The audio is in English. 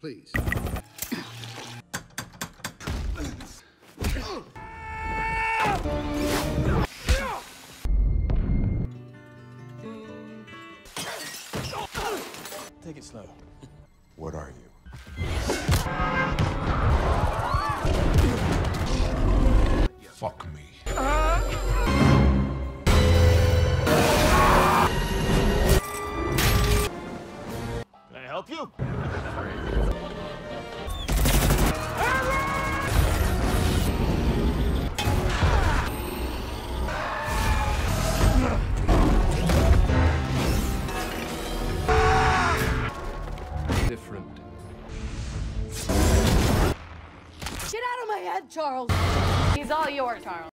please. Take it slow. What are you? Fuck me. Can I help you? Different. Get out of my head, Charles! He's all yours, Charles.